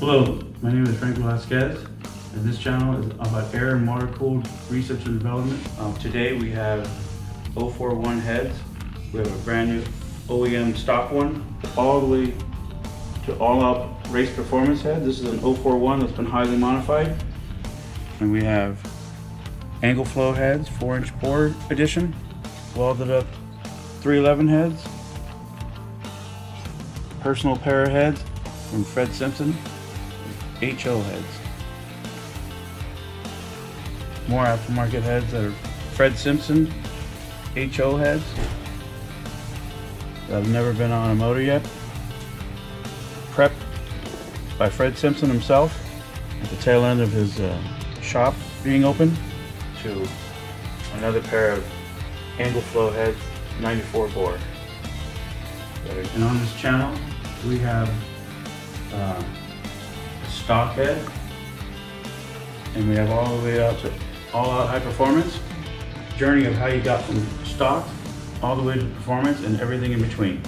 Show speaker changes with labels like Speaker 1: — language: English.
Speaker 1: Hello, my name is Frank Velasquez, and this channel is about air and water cooled research and development. Um, today we have 041 heads. We have a brand new OEM stock one, all the way to all out race performance head. This is an 041 that's been highly modified. And we have angle flow heads, 4 inch bore edition, welded up 311 heads, personal pair of heads from Fred Simpson, HO heads. More aftermarket heads that are Fred Simpson HO heads that have never been on a motor yet. Prepped by Fred Simpson himself at the tail end of his uh, shop being open to another pair of angle flow heads 94 bore. And on this channel we have uh, stock head and we have all the way out to all out high performance. Journey of how you got from stock all the way to performance and everything in between